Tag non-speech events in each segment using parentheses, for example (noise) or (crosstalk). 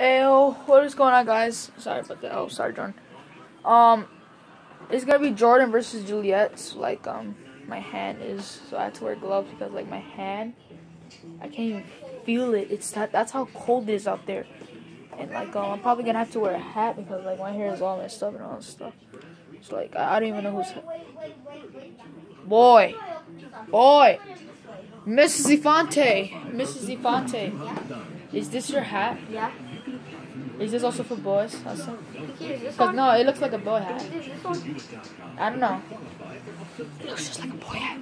Ayo, what is going on, guys? Sorry about that. Oh, sorry, Jordan. Um, it's gonna be Jordan versus Juliet. So, like, um, my hand is so I have to wear gloves because, like, my hand, I can't even feel it. It's that that's how cold it is out there. And like, um, I'm probably gonna have to wear a hat because, like, my hair is all messed up and all this stuff. So, like, I, I don't even know who's. Boy, boy, Mrs. Ifante, Mrs. Ifante, is this your hat? Yeah. Is this also for boys? Also? Cause no, it looks like a boy hat. Is this one? I don't know. It looks just like a boy hat.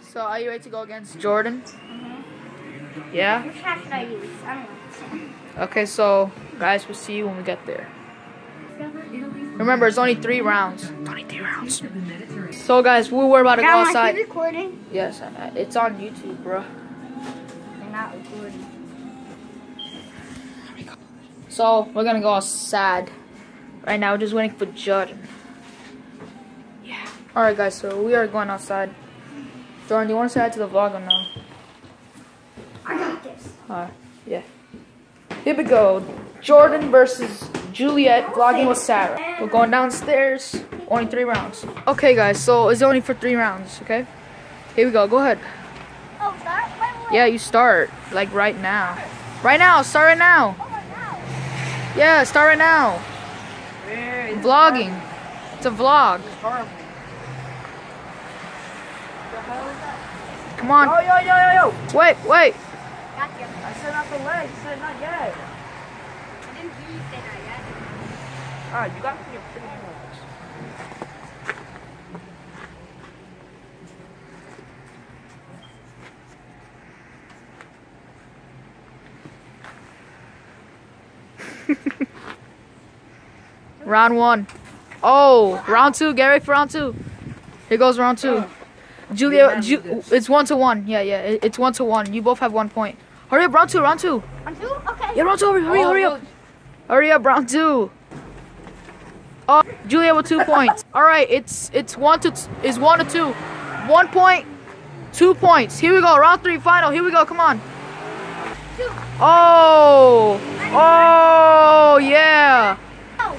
So are you ready to go against Jordan? Mm-hmm. Yeah. Which hat should I use? I don't know. Okay, so guys, we'll see you when we get there. Remember, it's only three rounds. It's only three rounds. So guys, we were about to go Grandma, outside. keep recording. Yes, it's on YouTube, bro. Not recording. So we're gonna go outside. Right now, just waiting for Jordan. Yeah. All right, guys. So we are going outside. Jordan, do you want to say hi to the vlog or no? I got this. Alright. Yeah. Here we go. Jordan versus Juliet vlogging with Sarah. We're going downstairs. Only three rounds. Okay, guys. So it's only for three rounds. Okay. Here we go. Go ahead. Oh, start? Wait, wait. Yeah, you start like right now. Right now. Start right now. My God. Yeah, start right now. Vlogging. It's a vlog. Come on. Yo, yo, yo, yo, yo! Wait, wait. I said not the leg. You said not yet. I didn't hear you say that yet. Alright, you got to your pretty (laughs) Round one. Oh, round two. Get ready for round two. Here goes round two. Julia, Ju- it's one to one. Yeah, yeah, it's one to one. You both have one point. Hurry up, round two, round two. On two? Okay. Yeah, round two. Hurry, hurry, Oh, hurry up. Hurry up, round two. Oh, Julia with two points. (laughs) All right, it's it's one to is one to two. One point, two points. Here we go, round three, final. Here we go. Come on. Two. Oh, oh.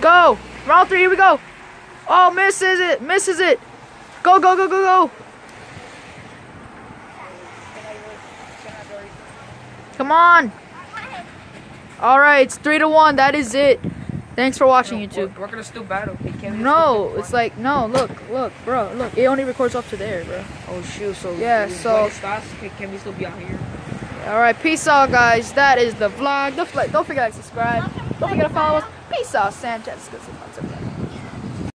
Go. Round three, here we go. Oh, misses it, misses it. Go, go, go, go, go. Come on. All right, it's three to one. That is it. Thanks for watching, YouTube. We're, we're gonna still battle. Hey, can we No, it's like no. Look, look, bro. Look, it only records up to there, bro. Oh shoot! So Yeah, so- starts, can, can we still be out here? All right, peace out, guys. That is the vlog. Don't, don't forget to subscribe. Don't forget to follow us. Peace out, Sanchez.